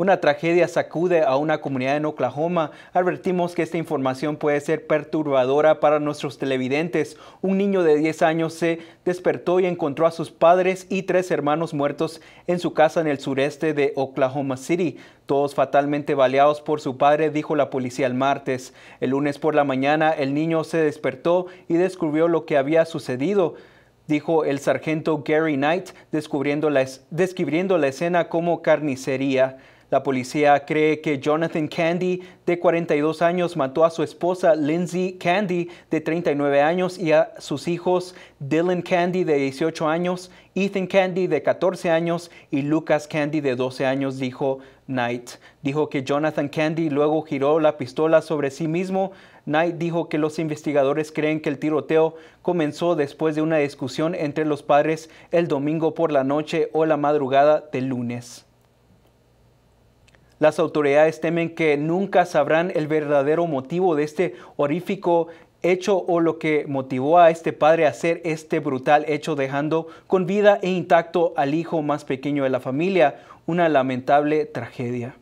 Una tragedia sacude a una comunidad en Oklahoma. Advertimos que esta información puede ser perturbadora para nuestros televidentes. Un niño de 10 años se despertó y encontró a sus padres y tres hermanos muertos en su casa en el sureste de Oklahoma City. Todos fatalmente baleados por su padre, dijo la policía el martes. El lunes por la mañana, el niño se despertó y descubrió lo que había sucedido dijo el sargento Gary Knight, descubriendo la, describiendo la escena como carnicería. La policía cree que Jonathan Candy, de 42 años, mató a su esposa Lindsay Candy, de 39 años, y a sus hijos Dylan Candy, de 18 años, Ethan Candy, de 14 años, y Lucas Candy, de 12 años, dijo Knight. Dijo que Jonathan Candy luego giró la pistola sobre sí mismo. Knight dijo que los investigadores creen que el tiroteo comenzó después de una discusión entre los padres el domingo por la noche o la madrugada del lunes. Las autoridades temen que nunca sabrán el verdadero motivo de este horrífico hecho o lo que motivó a este padre a hacer este brutal hecho dejando con vida e intacto al hijo más pequeño de la familia, una lamentable tragedia.